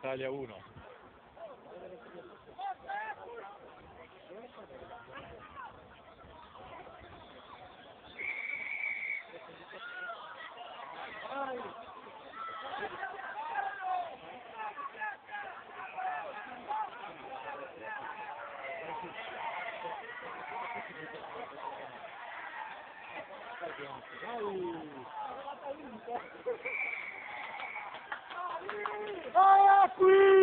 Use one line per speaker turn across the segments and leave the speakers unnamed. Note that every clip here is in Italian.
Italia 1.
Ah, free!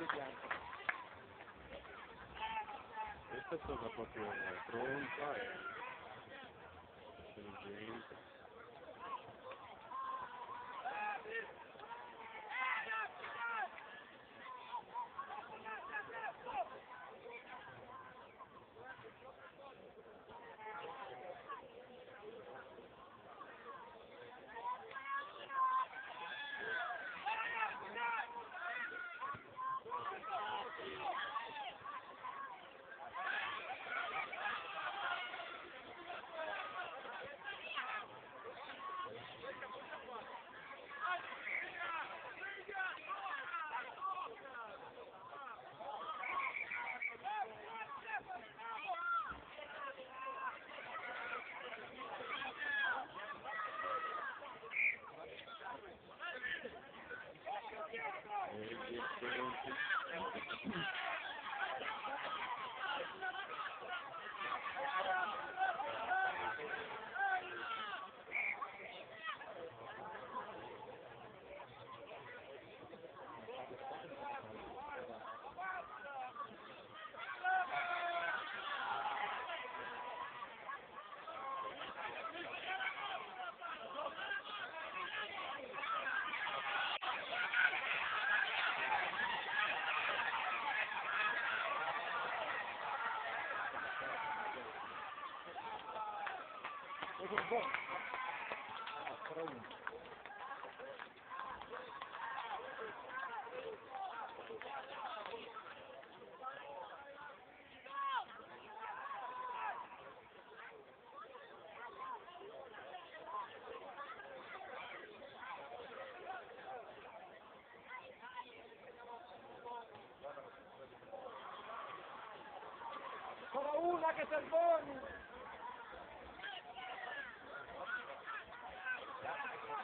Esta
es la parte de la tronca, eh,
Ancora una che servoni!